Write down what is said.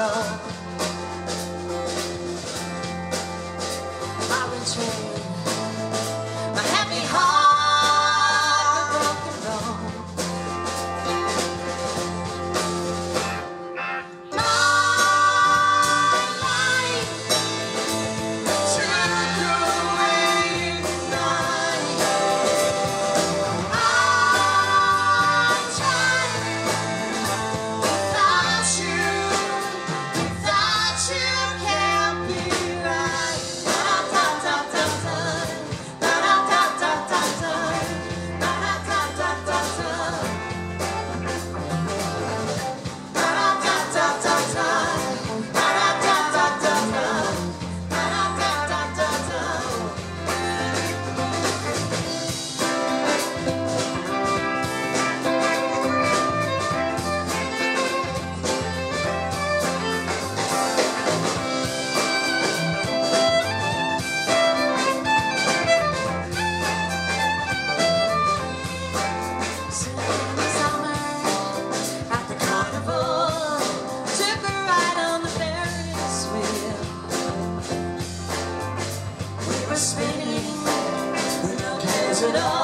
go. it all.